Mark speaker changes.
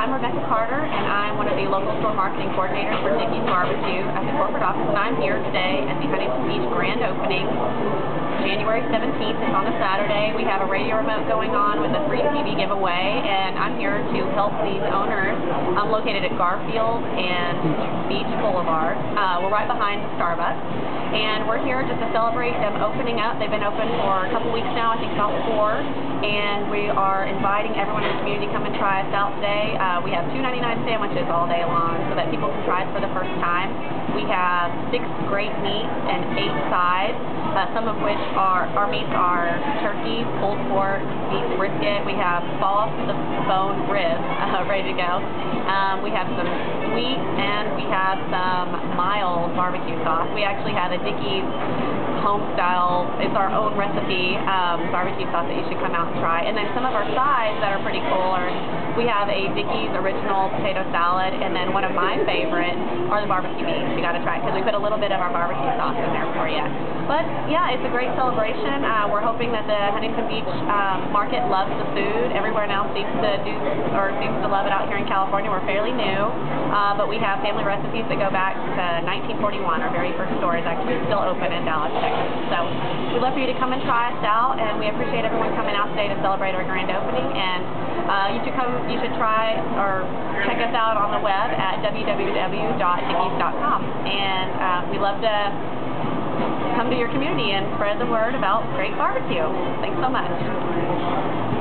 Speaker 1: I'm Rebecca Carter, and I'm one of the local store marketing coordinators for Dickey's Bar-B-Que at the corporate office, and I'm here today at the Huntington Beach grand opening. January 17th is on a Saturday. We have a radio remote going on with a free TV giveaway, and I'm here to help these owners. I'm located at Garfield and Beach Boulevard. Uh, we're right behind Starbucks, and we're here just to celebrate them opening up. They've been open for a couple weeks now, I think about four, and we are inviting everyone in the community to come and try us out today. Uh, we have $2.99 sandwiches all day long so that people can try it for the first time. We have six great meats and eight sides, uh, some of which are, our meats are turkey, pulled pork, beef brisket. We have fall off the bone ribs uh, ready to go. Um, we have some sweet and we have some mild barbecue sauce. We actually have a Dickey's home style, it's our own recipe um, barbecue sauce that you should come out and try. And then some of our sides that are pretty cool are we have a Dickey's original potato salad, and then one of my favorite are the barbecue beans. You got to try because we put a little bit of our barbecue sauce in there for you. But yeah, it's a great celebration. Uh, we're hoping that the Huntington Beach um, market loves the food. Everywhere else seems to do or seems to love it out here in California. We're fairly new, uh, but we have family recipes that go back to 1941. Our very first store is actually still open in Dallas, Texas. So we'd love for you to come and try us out, and we appreciate everyone coming out today to celebrate our grand opening. And uh, you should come, you should try or check us out on the web at www.dickeys.com. And uh, we love to come to your community and spread the word about great barbecue. Thanks so much.